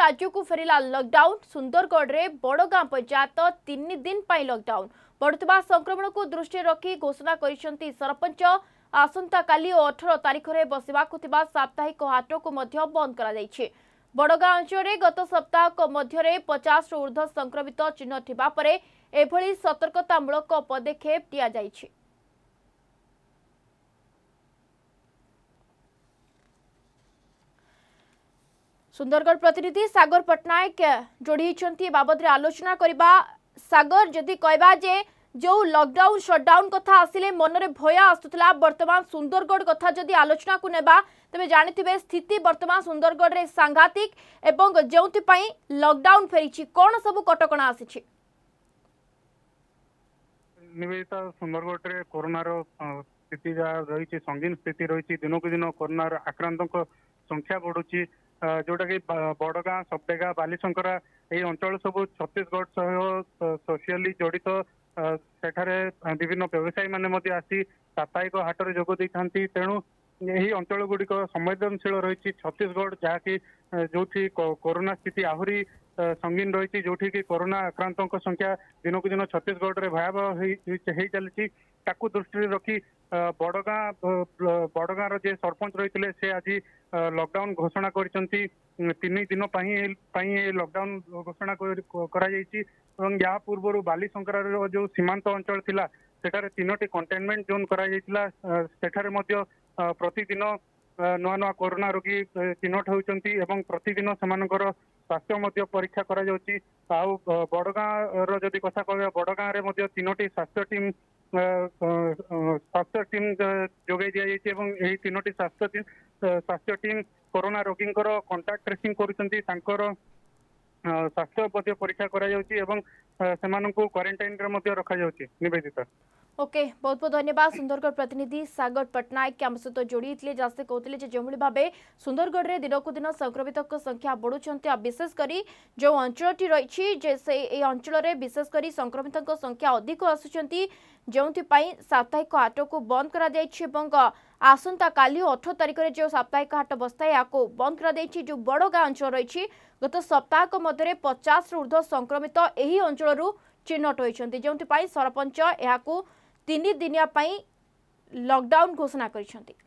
રાજ્યકુ ફેરિલા lockdown સુંદરગડરે બડગાં panchayat તીન દિન pi lockdown બઢુવા સંક્રમણકુ દૃષ્ટિ રખી ઘોષણા કરી સરપંચ આસંતાકાલી ଓ ଅଠର ତାରିଖରେ ବସିବାକୁ ଥିବା ସାପ୍ତାହିକ ହାଟକୁ ମଧ୍ୟ ବନ୍ଦ କରାଯାଇଛି ବଡ଼ଗାଁ ଅଞ୍ଚଳରେ ଗତ ସପ୍ତାହକ ମଧ୍ୟରେ ପଚାଶରୁ ଉର୍ଦ୍ଧ୍ୱ ସଂକ୍ରମିତ ଚିହ୍ନଟ ହେବା ପରେ ଏଭଳି ସତର୍କତାମୂଳକ ପଦକ୍ଷେପ ନିଆଯାଇଛି সুন্দরগড় প্রতিনিধি সাগর পট্টনাক যোড়ি বাবদরে আলোচনা করা সাগর যদি কহবা যে যে লকডাউন সটডাউন কথা আসলে মনরে ভয় আসুলা বর্তমান সুন্দরগড় কথা যদি আলোচনা নেবা তবে জাঁথিবে স্থিতি বর্তমান সুন্দরগড়ে সাংঘাতিক এবং যেপাই লকডাউন ফেরিছি কোণ সবু কটকা আসিছে নিবেদিতা সুন্দরগড়ে করোনার স্থিতি যা রয়েছে সঙ্গীন স্থিতি রয়েছে দিনকু দিন করোনার আক্রান্তক সংখ্যা বড়ুছি ଯେଉଁଟାକି ବଡ଼ଗାଁ ସବଡେଗା ବାଲିଶଙ୍କରା ଏହି ଅଞ୍ଚଳ ସବୁ ଛତିଶଗଡ଼ ସହ ସୋସିଆଲି ଜଡ଼ିତ ସେଠାରେ ବିଭିନ୍ନ ବ୍ୟବସାୟୀମାନେ ମଧ୍ୟ ଆସି ସାପ୍ତାହିକ ହାଟରେ ଯୋଗ ଦେଇଥାନ୍ତି ତେଣୁ ଏହି ଅଞ୍ଚଳ ଗୁଡ଼ିକ ସମ୍ବେଦନଶୀଳ ରହିଛି ଛତିଶଗଡ଼ ଯାହାକି ଯୋଉଠି କରୋନା ସ୍ଥିତି ଆହୁରି ସଙ୍ଗୀନ ରହିଛି ଯୋଉଠିକି କରୋନା ଆକ୍ରାନ୍ତଙ୍କ ସଂଖ୍ୟା ଦିନକୁ ଦିନ ଛତିଶଗଡ଼ରେ ଭୟାବହ ହେଇ ଚାଲିଛି ତାକୁ ଦୃଷ୍ଟିରେ ରଖି ବଡ଼ଗାଁ ବଡ଼ଗାଁର ଯେ ସରପଞ୍ଚ ରହିଥିଲେ ସେ ଆଜି ଲକଡାଉନ୍ ଘୋଷଣା କରିଛନ୍ତି ତିନି ଦିନ ପାଇଁ ପାଇଁ ଲକଡାଉନ୍ ଘୋଷଣା କରାଯାଇଛି ଏବଂ ଏହା ପୂର୍ବରୁ ବାଲିଶଙ୍କରାର ଯେଉଁ ସୀମାନ୍ତ ଅଞ୍ଚଳ ଥିଲା ସେଠାରେ ତିନୋଟି କଣ୍ଟେନମେଣ୍ଟ ଜୋନ୍ କରାଯାଇଥିଲା ସେଠାରେ ମଧ୍ୟ ପ୍ରତିଦିନ ନୂଆ ନୂଆ କରୋନା ରୋଗୀ ଚିହ୍ନଟ ହେଉଛନ୍ତି ଏବଂ ପ୍ରତିଦିନ ସେମାନଙ୍କର ସ୍ୱାସ୍ଥ୍ୟ ମଧ୍ୟ ପରୀକ୍ଷା କରାଯାଉଛି ଆଉ ବଡ଼ଗାଁର ଯଦି କଥା କହିବା ବଡ଼ଗାଁରେ ମଧ୍ୟ ତିନୋଟି ସ୍ୱାସ୍ଥ୍ୟ ଟିମ୍ ସ୍ୱାସ୍ଥ୍ୟ ଟିମ୍ ଯୋଗାଇ ଦିଆଯାଇଛି ଏବଂ ଏହି ତିନୋଟି ସ୍ୱାସ୍ଥ୍ୟ ସ୍ୱାସ୍ଥ୍ୟ ଟିମ୍ କରୋନା ରୋଗୀଙ୍କର କଣ୍ଟାକ୍ଟ ଟ୍ରେସିଂ କରୁଛନ୍ତି ତାଙ୍କର ସ୍ୱାସ୍ଥ୍ୟ ମଧ୍ୟ ପରୀକ୍ଷା କରାଯାଉଛି ଏବଂ ସେମାନଙ୍କୁ କ୍ୱାରେଣ୍ଟାଇନ୍ରେ ମଧ୍ୟ ରଖାଯାଉଛି ନିବେଦିତା ଓକେ ବହୁତ ବହୁତ ଧନ୍ୟବାଦ ସୁନ୍ଦରଗଡ଼ ପ୍ରତିନିଧି ସାଗର ପଟ୍ଟନାୟକ ଆମ ସହିତ ଯୋଡ଼ି ହେଇଥିଲେ ଯାହା ସେ କହୁଥିଲେ ଯେ ଯେଉଁଭଳି ଭାବେ ସୁନ୍ଦରଗଡ଼ରେ ଦିନକୁ ଦିନ ସଂକ୍ରମିତଙ୍କ ସଂଖ୍ୟା ବଢ଼ୁଛନ୍ତି ଆଉ ବିଶେଷ କରି ଯେଉଁ ଅଞ୍ଚଳଟି ରହିଛି ଯେ ସେ ଏହି ଅଞ୍ଚଳରେ ବିଶେଷ କରି ସଂକ୍ରମିତଙ୍କ ସଂଖ୍ୟା ଅଧିକ ଆସୁଛନ୍ତି ଯେଉଁଥିପାଇଁ ସାପ୍ତାହିକ ହାଟକୁ ବନ୍ଦ କରାଯାଇଛି ଏବଂ ଆସନ୍ତାକାଲି ଅଠର ତାରିଖରେ ଯେଉଁ ସାପ୍ତାହିକ ହାଟ ବସିଥାଏ ଏହାକୁ ବନ୍ଦ କରାଯାଇଛି ଯେଉଁ ବଡ଼ଗାଁ ଅଞ୍ଚଳ ରହିଛି ଗତ ସପ୍ତାହକ ମଧ୍ୟରେ ପଚାଶରୁ ଉର୍ଦ୍ଧ୍ୱ ସଂକ୍ରମିତ ଏହି ଅଞ୍ଚଳରୁ ଚିହ୍ନଟ ହୋଇଛନ୍ତି ଯେଉଁଥିପାଇଁ ସରପଞ୍ଚ ଏହାକୁ ତିନି ଦିନିଆ ପାଇଁ ଲକଡାଉନ୍ ଘୋଷଣା କରିଛନ୍ତି